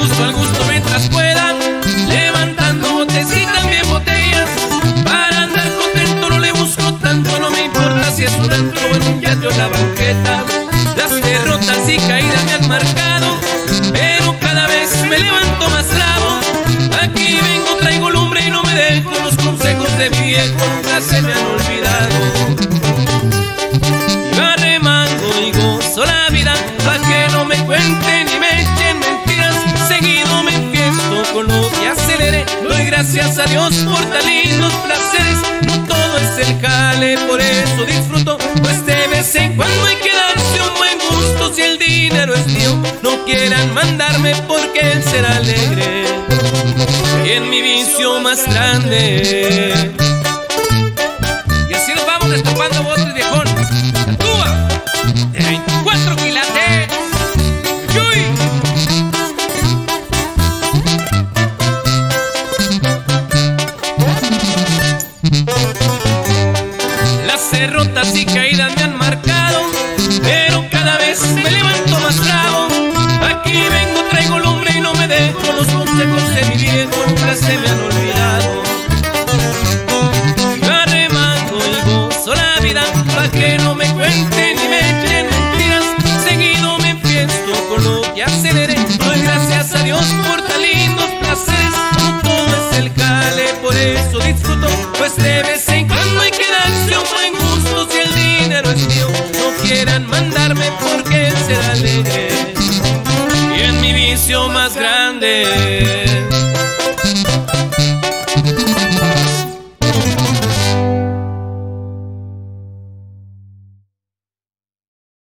Ando al gusto mientras pueda, levantando botes y también botellas. Para andar contento no le busco tanto, no me importa si es un antro o un yate o la banqueta. Las derrotas y caídas me han marcado, pero cada vez me levanto más bravo. Aquí vengo, traigo lumbre y no me dejo los consejos de mi viejo, nunca se me han olvidado. Yo arremango y gozo la vida, pa' que no me cuenten gracias a Dios por tan lindos placeres. No todo es el jale, por eso disfruto. Pues de vez en cuando hay que darse un buen gusto. Si el dinero es mío, no quieran mandarme porque él será alegre. Y en mi vicio más grande. Y así nos vamos destapando Las derrotas y caídas me han marcado, pero cada vez me levanto más bravo. Aquí vengo, traigo lumbre y no me dejo los consejos de mi viejo, nunca se me han olvidado. Yo arremango y gozo la vida, pa' que no me cuenten ni me echen mentiras. Seguido me empiezo con lo que aceleré. Doy gracias a Dios por tan lindos placeres. No todo es el cale, por eso disfruto, pues de vez en cuando hay que darse un buen gusto. Si el dinero es mío, no quieran mandarme porque será alegre. Y en mi vicio más grande.